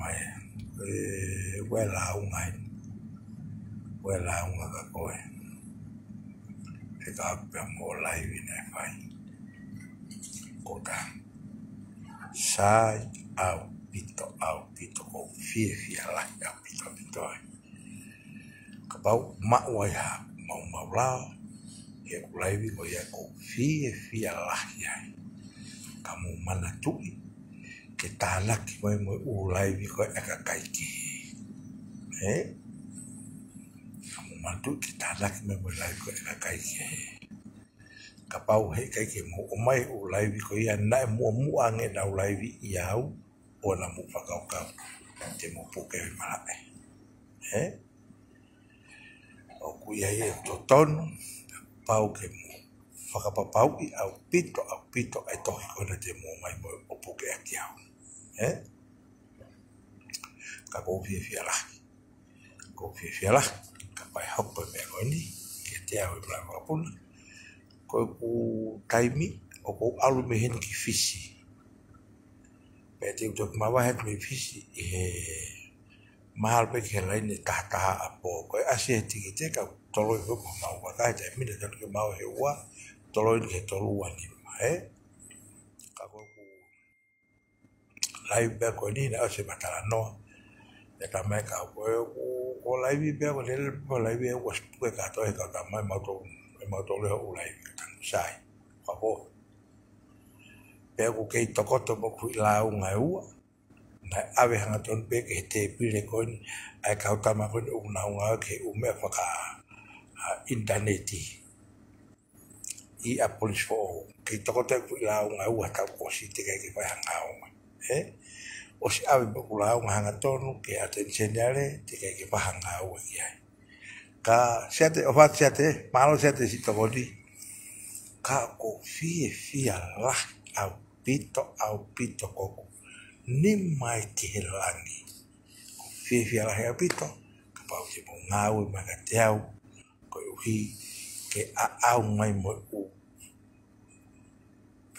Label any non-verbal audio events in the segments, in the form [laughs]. mày quay lại ông mày quay là ông là coi thì ta phải mua lại vì này phải cô ta sai ao pito ao pito ko fie fie la ya pito pito ai ka bau ma wai ha mau mau lao e ulai vi ko ya ko fie fie la ya kamu mana tu'i cái u vì que talaki koe mo ulaivi koe akakaiki. He? Amu mantu ki talaki me mo ulaivi koe akakaiki he. Ka pau he kai ke mo omai ulaivi koe ia nae mua muange na ulaivi i au o na mu whakaukau. Te mo puke i marae. He? O kuia i e totonu, pau ke mo whakapapau i au pito au pito ai tohi kona te mō mai mo o puke aki au. Eh? Ka ka kōwhi e whiara. Kōwhi e whiara, ka pai hoko e mea koe ni, ke te au e mea Ko Koe kō taimi, o kō alu me hen ki whisi. Pea te utok mawa hetu me whisi, e mahalo pe ke lai ne tahataha a pō. Koe asi e tiki te ka tolo i hoko mau wakai, te mine tanu ke mau he ua, Toloi i ni ke tolu wani ma, eh? lai beko ni na se mata no e ta mai ka ko ko lai bi beko le ko lai bi ko ko ka to e ka ta mai ma to e ma to le o lai sai pa ko beko ke to ko to mo ku la u nga u na ave hanga ton pe ke te pi le ko ni ai ka ta ma ko u na u nga ke u me pa ka interneti i a police for e ke to ko te ku la u nga u ka ko si te ke ke pa hanga u eh? o si awe pakula au mahanga tonu ke ate nisendare te kei ke pahanga au e ki ai ka siate o fati siate malo siate si tokodi ka ko fie fie lah au pito au pito koko ni mai ki he langi ko fie fie lah au pito ka pao ki mo ngawe maka te e au ko uhi ke a au mai mo u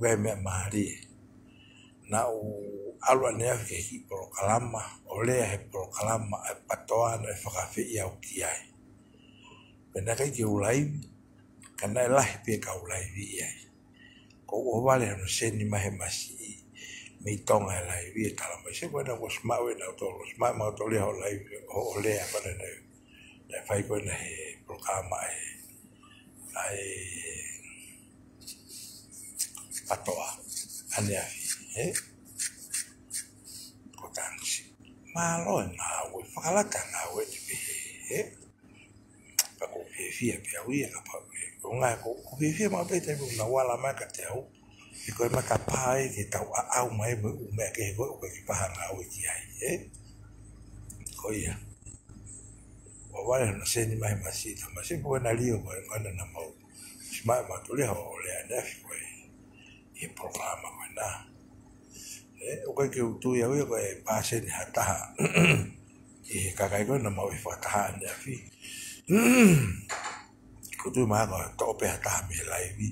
pe me mari na u alwa ne ke ki pro kalama ole he pro kalama e patoa no e faka fe ia u ki pe na kai ki ulai kana e lahi pe ka ulai vi ai ko u wale no se ni ma he masi me tonga e lai vi e kalama se koe na kos e mau e na uto los mai ma le leha ulai ho ole e pare na e fai koe na he pro kalama e ai e patoa ah, aneai e ko tansi malo e ngawe whakalaka ngawe e pa ko pewhia pe au ka pau e ko ngai ko ko pewhia ma pe na wala ma ka kau e ya. ko ma tau mai e ia na seni mai masita masiko na lio ko ngana na mau Smile matuli ho le anafi koe. i programa mai na e o kai ke utu ia ia koe pase ni hataha e kakai koe na mawe whataha ni a fi kutu maa koe toko pe hataha me laivi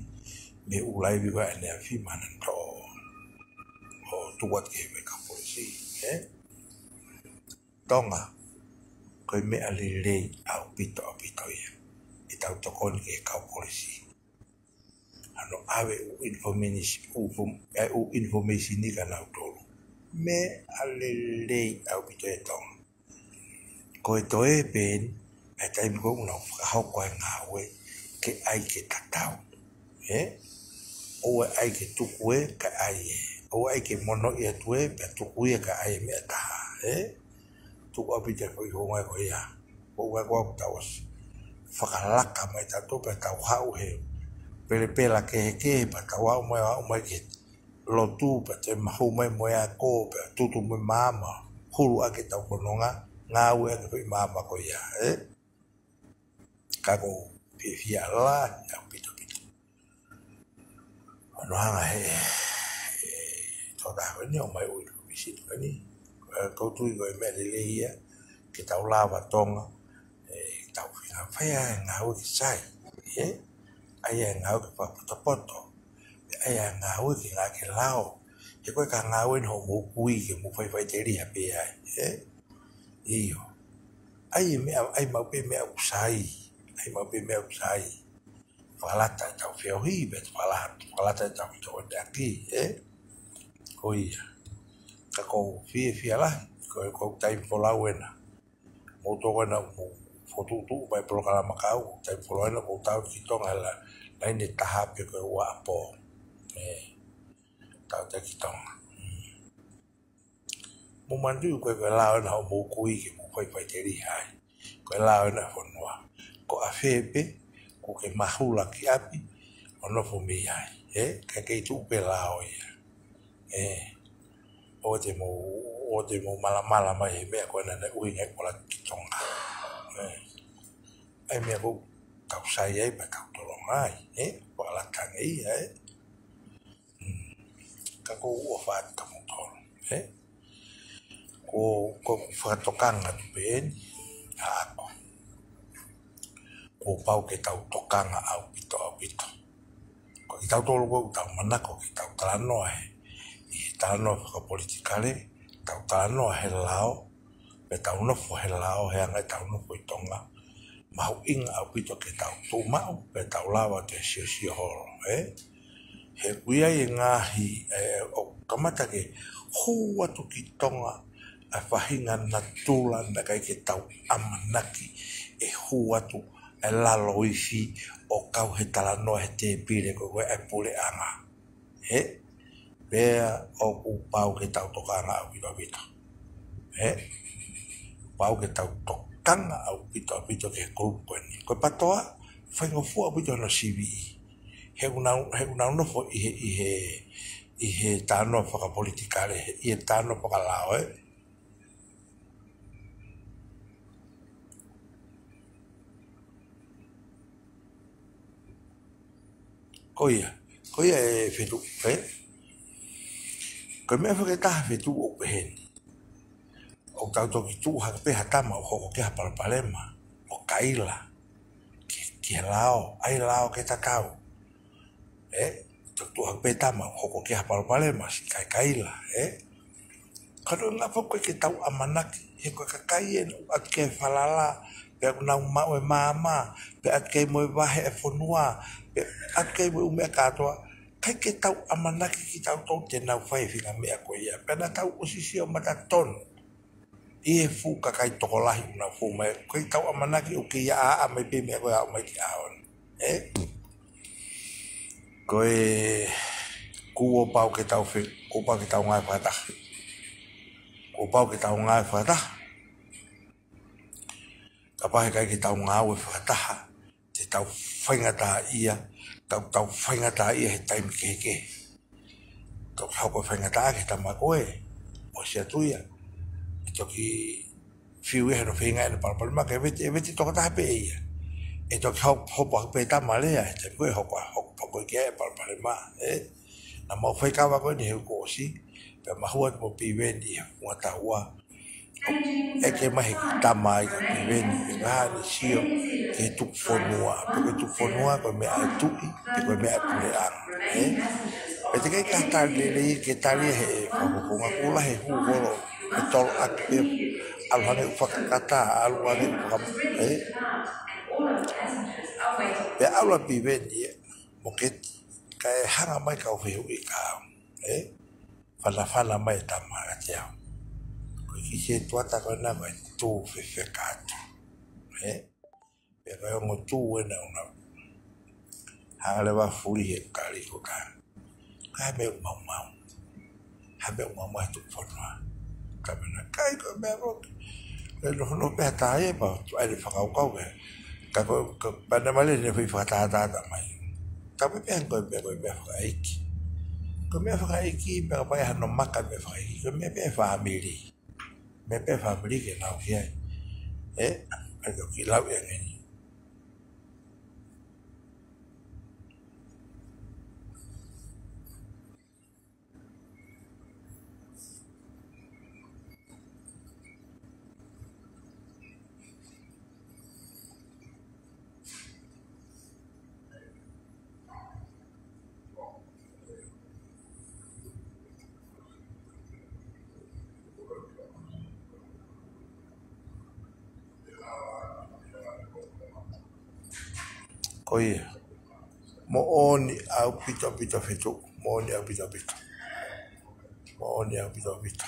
me u laivi koe ni a fi manan to o tuwat ke me kapolisi e tonga koe mea lelei au pito au pito ia i tau tokoni ke kapolisi e ano a v e u information u u information ni ka n a u t o l o me ale lei au pito e tong ko e toe p e n e taimi ko una hau koe n g a w e ke ai ke tatau e oa ai ke tuku e ka ai e oa ai ke mono e t u e pe tuku e ka ai m e t a e tuku a p i t o ko i hongai ko ia ko ua ko au t a w a s f a k a l a k a mai t a t u pe tau hau heu pele pela ke ke pa ka wa mo wa mo ke lo tu pa te ma hu mo mo ya ko tu tu mo mama hulu a ke tau kononga nga u a pe mama ko ya e ka ko pe fia la ya pito pito ono hanga he to da ko ni o mai u lu visit ko ni ko tu e me le le ia ke tonga e tau fia fa ya nga u sai e ai e ngau ke pa puta poto, pe ai e ngau ke ngā ke lao, E koe ka ngau en ho mō kui ke mō fai fai teri a pe ai, e? Iyo, ai e mea, ai mau pe mea usai, ai mau pe mea usai, whalata e tau feo hi, bet whalata, whalata e tau to te aki, e? Oia, ka kou fie fie lahi, koe kou taim polau ena, mō tō wena mō fotutu mai program kau tai foloi na kota kito ngala lain ni tahap ke wa apo eh ta ta kito mo mandu ko ke lao na mo kui ki ko pai pai teri hai ko lao na fonwa ko afebe ko ke mahula ki api ono fo mi hai eh ke ke tu pe lao ya eh o te mo o te mo mala mala mai me ko na ui ne ko la kitonga. Eh, ai me avô causai ai ba cautolomai e wala kangi ai ka ko o fat ka mo tol e ko ko fatokan ngat ben a ko pau ke tau tokanga au pito au pito ko i tau tolu ko tau manako ki tau talanoa e i talanoa ka politikale tau talanoa he lao e tau no fo hela o hea ngai tau no fo i tonga. Mahu inga au pito ke tau tō mau, pe tau lawa te sio sio horo. Eh? He kuia i ngāhi eh, o kamatake, hua tu ki tonga a whahinga na tūla na kai ke tau amanaki e hua tu e lalo isi o kau he tala no he te pire koe koe e pule anga. He? Pea o ku pau ke tau toka anga au kito He? He? bao cái pau ke tau tokanga au pito pito ke kolu kweni ko patoa fai ngo fu pito no sivi he una he una no fo i he i nó i he tano fa ta nó he à? cái fa lao eh koia koia e fetu fe ko me fa ke ta fetu o hen o kau to ki tu ha pe hatama o ho ke ha par palema o kaila ki ki lao ai lao ke ta kau e to tu ha pe tama o ho ke ha par palema si kai kaila e kado na po ko ke tau amanak he ko ka kai e a ke falala pe ku na ma o ma ma pe a ke mo va he fo e nua pe a ke mo me ka to kai ke tau amanaki ki tau to te na fai fi na me ia pe na tau o si si o ma e e fu ka kai toko lahi una fu mai koe tau a manaki o kei a a a mai pēmea koe a o mai ki a on e eh? koe ku o pau ke tau whi ku pau ke tau ngai whaeta ku pau ke tau ngai whaeta ka pahe kai ke tau ngai ue whaetaha te tau whaingata ia tau tau whaingata ia he taimi ke heke tau hau koe whaingata ke tamakoe o sia tuia toki fiu e hero fei ngai na palapali maka, e vete, e vete toka taha pe eia. E toki hopo haku pei tama lea, e tenko e hoko haku pako i kia e palapali e ma, e. Na mau fai kawa koe ni heu kōsi, pe mahua tupo piweni e hunga tahua. E ke mahi tama i ka piweni, e ngaha ni sio, ke tuk fonua, pe tuk fonua koe mea e tuki, pe koe mea e pune ara, e. E te kai kata lele i ke tali e he e, kwa kukunga kula he hu horo, atol aktif alhani ufakata alhani ufakam eh ya alwa bibe dia mungkin kai hanga mai kau hiu ika eh fala fala mai tama katia ko kise tuata ko na mai tu fe fe katu eh pero mo tu wena una hanga le va furi he kali ko ka ka me mau mau ha me mau mau tu eh, forma kami na kai ko meron le lo lo pe ta ye pa tu ai fa ka ka ka ka ko ka pa na male ne fi fa ta ta ta mai ka pe pe ko pe ko pe fa ki ko me fa ki pe pa ya no ma ka me fa ki ko me pe fa mi ri me pe fa mi ri ke na o ye e ai ko ki la ye ni au pita pita vitu, maoni ya pita pita, maoni ya pita pita.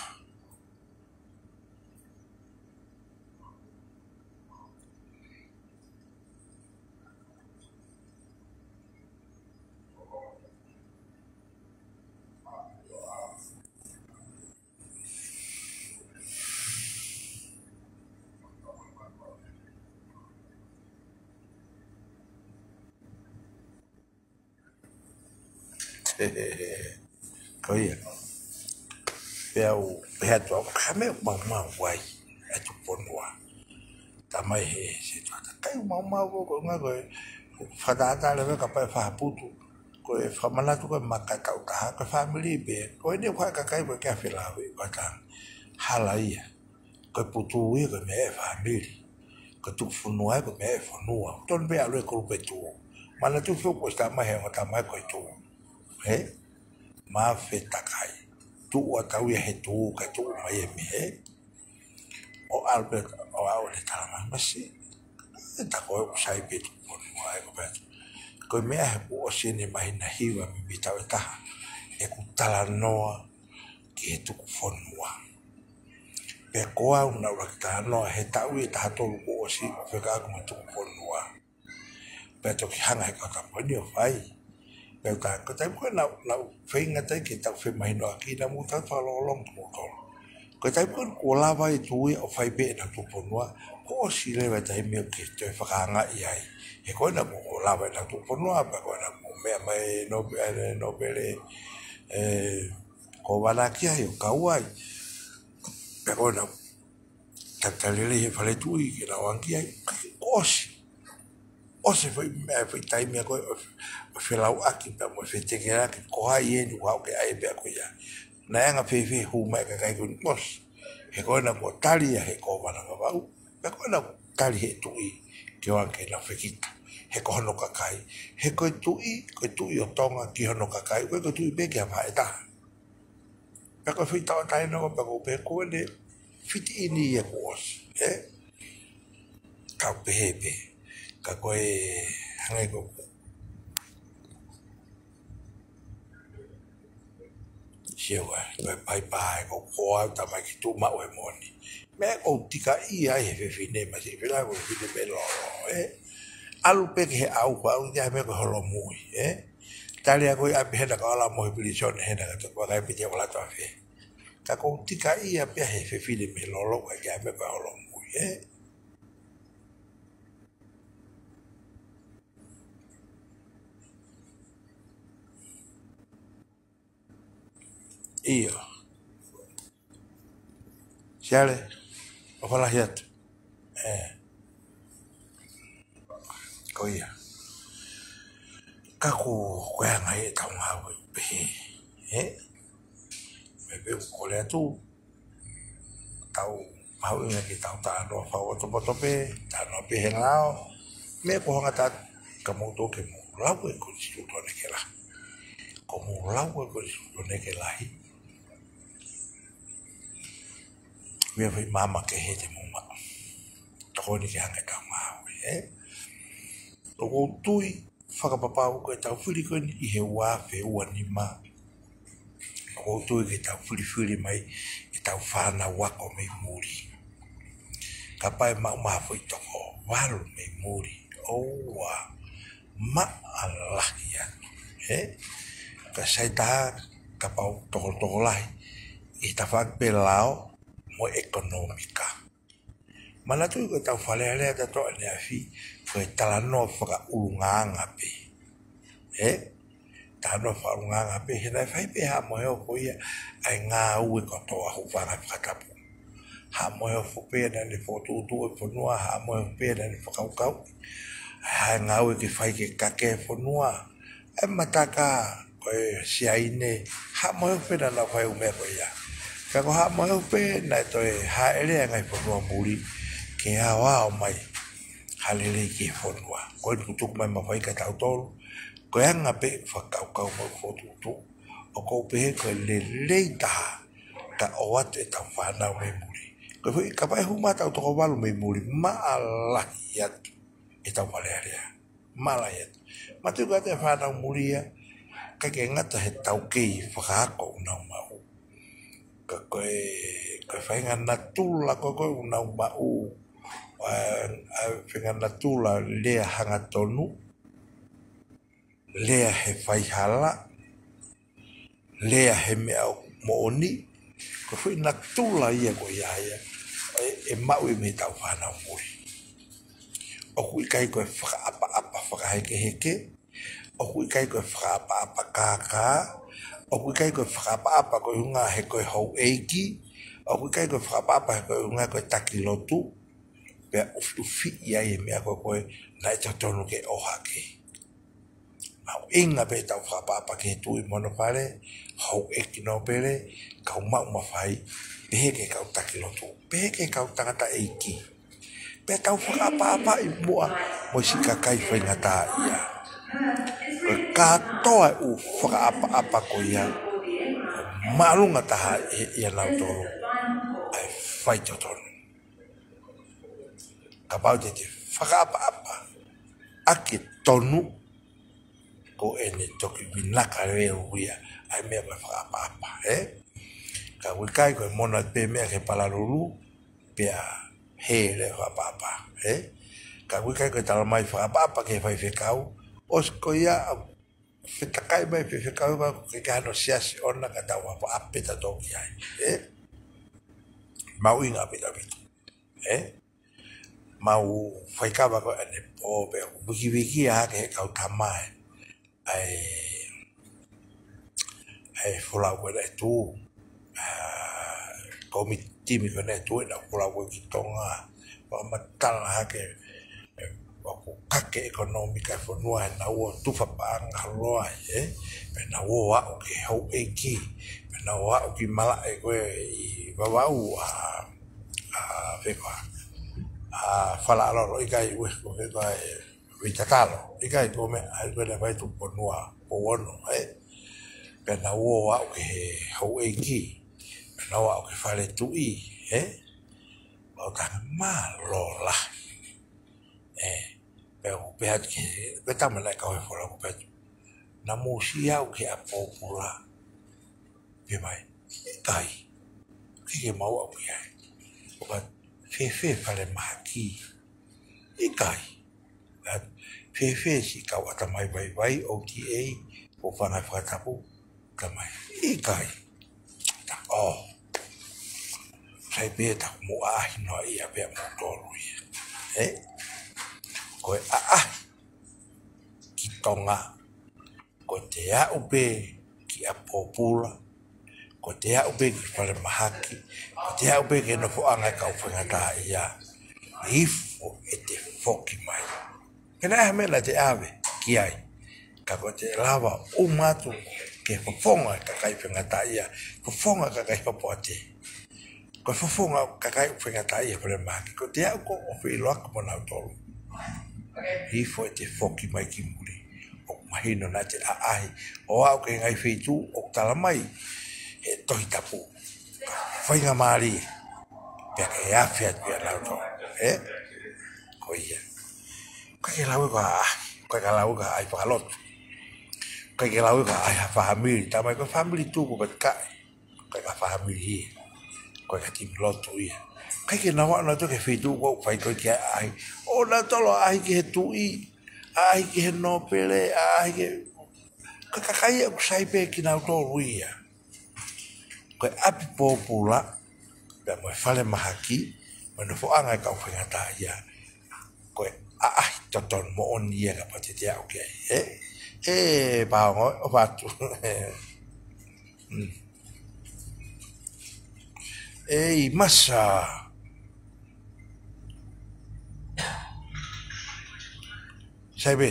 可以，不要不要做，还没有毛毛歪，那就不能玩。ทำไมเหอ้ยเสีวใจแต่มาๆก็คนก็ฟ้าด่าตาเลยว่าก็ไปฟ้าพูดก็ฟ้ามันละทุกคนมาเกลเก่าๆก็ฟ้ามือรีบเบรกก็เดี๋ยวค่อยใกล้ๆไปแก้ฟิลาว้ก็จังฮาไลก็ปุตุวิ่งก็แม่ฟ้ามือรีก็ทุกฝนัวก็แม่ฝนัวจนไปเอาเรื่องครูไปจูมันละทุกฝนก็จะมาเห็นว่าทำไมก็จู he ma fe takai tu o tau ia e he tu ka tu mai e me he o albert o au le tala ma ma si e ta koe o sai pe tu koni mo ae kopet koe mea he pu o sene mai na hiwa mi mi tau e taha e ku tala noa ki he tuku fonua pe koa una ura ki tala noa he tau e taha tolu ku o si o fe ka akuma tuku fonua pe to ki hanga he kakamonio fai meu ka ko tai ko na na fenga tai ki ta fe mai no ki na muta fa lo long ko ko ko tai ko ko la vai tu e o fai be na tu po no ko si le vai tai me ki te fa ka nga i ai e ko na ko la vai na tu po no pa ko na mo me mai no no pele eh ko bala ki ai o ka wai pe ko na ta ta le le fa le tu i ki na wan ki ai o se foi eh, foi time a coisa foi lá o aqui tá mas foi que era que coa e no qual que aí be a coisa na anga fe fe hu mai ka kai kun mos he ko na ko tali ya he ko ba na ba u be ko na tali he tu i ke wan ke na fe kit he ko no ka kai he ko tu i ko tu i o tonga ki no ka kai ko tu i be ke ba eta be ko fe ta ta no be ko be ko le fit ini ye ko os eh ka be be какой рыбу. Siapa, pai pai ko koa tama ki tu ma we moni. Me o tika i ai he fine ma si fila ko fine pe lo e. Alu pe ke au pa un dia me ko holo mui e. Tali ako i ape hena ka ala mo pili son hena ka to pa kai pe wala to fe. Ka ko tika i ape he fine me lo lo ka me ko holo mui e. ear. Sale wala hiatu. Eh. Ko ia. Ka ko koe ngai e tau ngā wai pehe. Eh? Me pe u kore atu. Tau mau inga ki tau tā anō whau atu potope. Tā anō pehe ngāo. Me ko hanga tā ka moutou ke mō lau e kuri situ tōne ke la. Ko mō lau e kuri situ tōne ke lahi. we fai mama ke he te munga. Tako ni ke hanga tau maa e. Eh? Tako utui, whakapapa uka e tau whiri koe ni he ua fe ua ni o Tako utui ke tau whiri whiri mai, e tau wa ko mei muri. Ka ma fo to fai toko, walu mei muri. Oua, maa laki atu. E? Eh? Ka saita, ka pau to toko lahi. E ta whakpe lao, mo ekonomika. Malatu ko tau fale ale ta to ne afi fo e tala no fra ulunga ngape. E ta no fra ulunga pe. he nai fai pe ha mo yo ko ia ai nga u e ko to hu fara fra Ha mo yo fo pe na ne fo tu e fo ha mo yo pe na ne fo kau Ha nga u e ki fai ke kake ke fo no mataka koe e si ai ha mo yo pe na na fai u ia ka ko ha mo pe na to e ha ele nga i pono muri ke ha wa o mai ha le le ki fono ko i e tu tu mai ma fai ka ta tol ko ya e nga pe fa ka ka mo fo tu tu o ko pe ko le le ta ta o wa te ta fa na we muri ko fu e ka pa hu ma ta to ko wa lu me muri ma ala ya e ta wa le ya ma la ya ma tu ka te fa na muri ya ka ke nga ta he tau ki fa ka ko na mau ka koe ka whainga na tūla ko koe una uma u a whainga natula lea hanga tonu lea he whaihala lea he mea mooni ka whi natula tūla ia ko ia e, mau i me tau whana mui o kui kai koe whaka apa apa whaka heke heke o kui kai koe whaka apa apa kākā o kui kai koe whakapapa koe hunga he koe hau eiki, o kui kai koe whakapapa he koe hunga koe taki lotu, pia ufi ufi ia e mea koe koe na i tatonu ke oha ke. Ma o inga pe tau whakapapa ke tu i mono pare, hau eki no pere, kau mau mawhai, pehe ke kau taki lotu, pehe ke kau tangata eiki. Pia tau whakapapa i mua, mo si kakai whaingata ia. katoa u uh, fra apa apa ko ya malu ngata ha ya lau to ai fai to ka kapau te te fra apa Akit tonu ko e ne toki re u ya ai me ba fra apa eh? ka kai ko mona pe mea ke palalulu pia he le fra apa eh? ka kai ko tala mai fra apa ke kau, os kau ya. fitakai mai pe fitakai mai ko kika no siasi ona ka tau hapa ta to ki hai. Mau inga apeta apeta. Mau ba ko ne po pe ako. Wiki wiki a hake he kau tamai. Ai... Ai fula ko ane tu. Komi mi ko ne tu e na fula ko ki tonga. Wa matala hake... Wiki wako kake ekonomika fo noa na wo tu fa panga loa ye ya. pe na wo wa o ke hau e ki pe na wa o ki mala e koe i wawau a a whekoa a whala aloro i kai ue ko whekoa e witatalo i kai ko me a koe na vai tu ponua po wono e pe na wo wa o ke hau e ki pe na wa o ke tu i e o ka malo la Eh. e o pea beta mala tama lai kawe whora ko pea na mō si au ki a pōpura pe mai i tai ki ke mau au ki e. o pa fe fe whare maha ki i tai fe fe si kau ata mai bai vai o ki e o whana whakatapu ka mai i tai ta o oh. sai pe ta mō ahi noa i a pea mō tōru i e koe a ah, a ah, ki tonga ko te a ube ki a popula ko te a ube ki pare mahaki ko te a ube ki nopo anga ka upenga ta ia ifo e te foki mai kena e hamela te ave ki ai ka ko te lava matu ke fofonga ka kai penga ta ia fofonga ka kai popote ko fofonga ka kai penga ta ia pare mahaki ko te a uko o fi loa kumona utolu i fo te foki mai ki muri o no na te aahi o au ke ngai feitu o tala mai e tohi tapu fai ngā maari pia ke awhi atu ia lau to e ko ia kai ke lau ka e aahi kai ke lau ka e aahi whakalotu kai ke lau e ka aahi whahamiri tamai ka whahamiri tūko kai kai kai ka whahamiri ia kai ka timi lotu ia ai ke nawa na to ke fitu ko fai ko ke ai o na to lo ai ke i ai ke no pele ai ke kai ku sai pe ki na to ruia ko api popula da mo fale mahaki mo fo anga ka fo ngata ya ko a ai to to mo on ia ka pa te au ok e e pa o pa tu [laughs] hmm. Ei, masa say sabe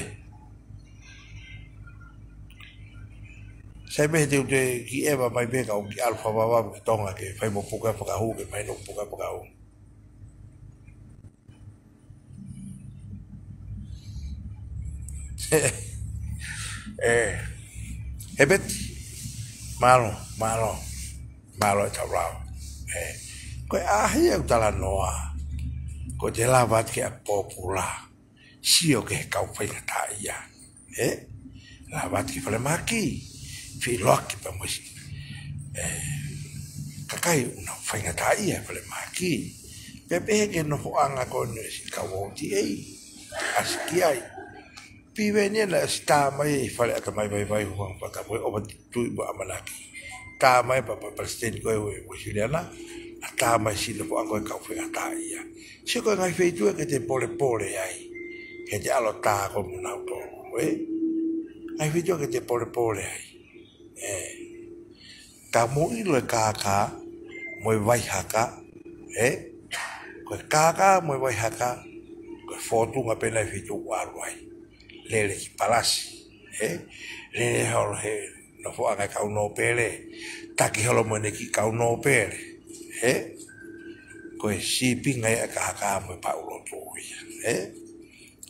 sabe te te ki eva mai be ka cái alfa baba [laughs] à? cái phải ke fai mo puka puka cái phải mai no puka puka hu eh biết malo malo malo ta rao eh ko ahia utala noa ko te lavat cái popular si o ke kau fai ka ta ia. E? La wat ki fale maki, fi loak ki pa mwesi. E? Kakai una fai ka ta ia fale maki. Pe pehe ke noho anga kone si kau o ti ei. Asi ki ai. Pi wene na si ta mai e fale ata mai vai vai huang pata mwe oba tui mo amalaki. Ta mai pa pa palestini koe ue wosiliana. A ta mai si lopo anga kau fai ka ta ia. Si o kai ngai feitua ke te pole pole ai. E? que ya lo estaba como un auto. ¿eh? Ahí fui yo que te pone pobre ahí. Eh. Tamo y lo caca, muy bajaca, ¿eh? Pues caca, muy bajaca, pues foto una pena y yo guardo ahí. Le le palasi, ¿eh? Le le jorge, no fue acá cau no pere, taqui jolo moneki cau no pere, ¿eh? Pues sí, pinga ya caca, muy paulo tuya, ¿eh?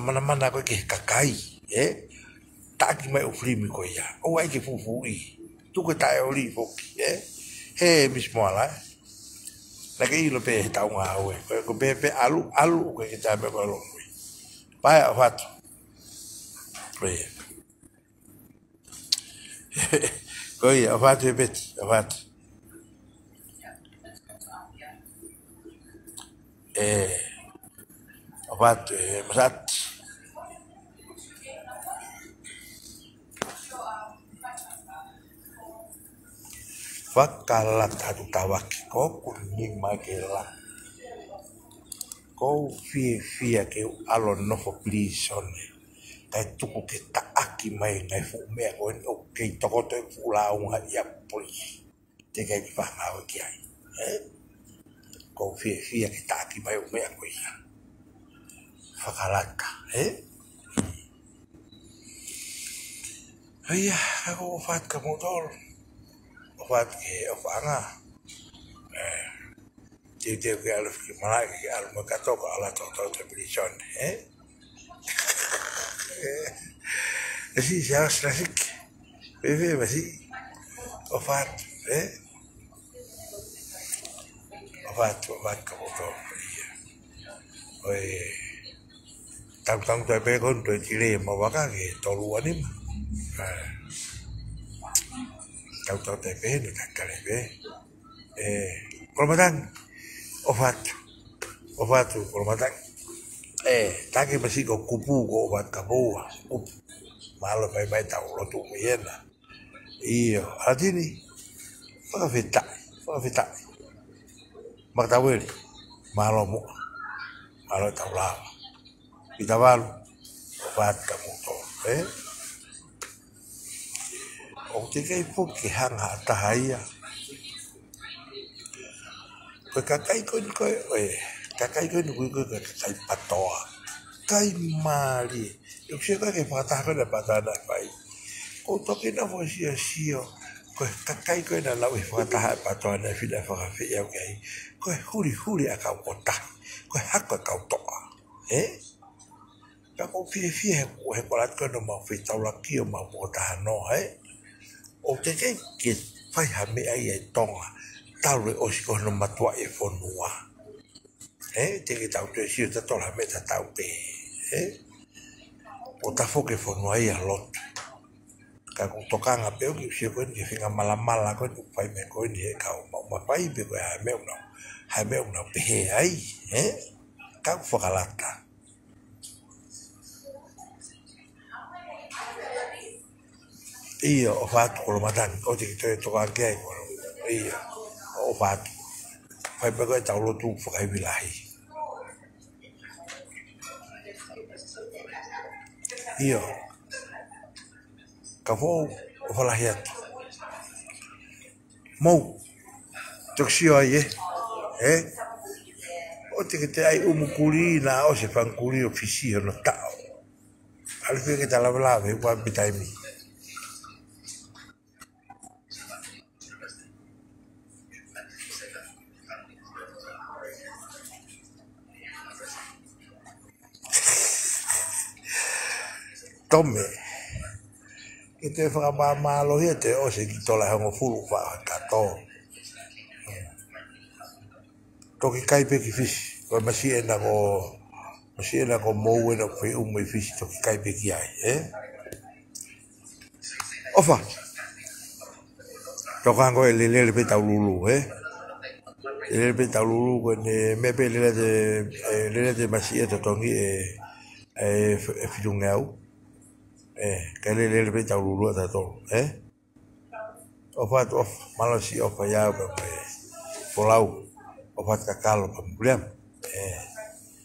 mana mana koe ke kakai, e? Eh? Tāki mai o fulimi koe ia. O ai ke fufu i. Tuko tae o li foki, e? He mis moala, e? Na ke ilo pe he taunga haue. Koe ko pe pe alu, alu koe ke tāme koe lo koe. Pai ya fat Koe e. Koe e, a whatu Eh, واحد مرات Fakalat hatu tawaki ko kunni magela Kau fie fee ke alo nofo plisone kai tuku ke taaki mai ngai fu mea ko ni o ke tokoto e fu launga ia polisi te kai pama o ki ai eh? ko fie fia ke taaki mai فقالتك Eh? iya aku ufat ke motor obat ke opana eh jadi ke aluf ke malaki, ke aluf ke kato ke ala toto ke bilison eh jadi saya strasik bebe masih obat eh obat obat ke motor iya oh iya tang-tang tepe pe kon to chile ma waka ke to ma tang tang tai pe tak kare pe eh kolmatang obat obat tu kolmatang eh taki pasti ko kupu ko obat kapu kupu malo pai pai tau lo tu miena iyo ni pa vita pa vita magtawil malo mo malo tau lau pitavalo ofaatika mutope eh? otekai puki hanga atahaia koe kakai koini koe oe kakai koini koe koe kakai patoa kai mali eu sei que pataha koe na patana pai ko toki na fosia sio koe kakai koe na lau e whakataha e patoa na whina whakawhi au kei koe huri huri a kau kotahi koe hako e kau toa eh? ka ko fi fi he ko he ko lat kono ma fi tau la ki ma mo ta no he o te ke ki fai ha me ai e tonga tau re o si ko no ma tua e fo nua he te ke tau te si te tola me ta tau pe he o ta fo ke fo ai a lot ka ko toka nga pe o ki si ko ni fi nga mala mala ko ni fai me ko ni he ka o ma ma fai be ba me o no ha me no pe ai he ka fo ka lata ka Iya, obat kolomatan. Oh, jadi itu tukang kiai. Iya, obat. kayak begitu tahu lo tuh kayak bilahi. Iya. Kamu falahiyat. Mau. siapa ya, ye. Ya? Eh. oh jadi itu ai umukuli na oh sepan kuli kuri ofisi no tao. Alfi ke talabla be wa tome ki te whakamāmālo ia te o se ki tola hango fulu wha katoa. Toki kai peki fisi, o masi e nako, masi e nako mou e nako whi umwe fisi toki kai peki ai, eh? Ofa! Toka hango e lelele pe tau lulu, eh? Lelele pe tau lulu, kone mepe lelele te, lelele eh, te masi e totongi e, e, e fitungeau. eh kali le pe chau lu ta to eh ofat of malasi of ya eh, Pulau polau ofat kakal pembelian eh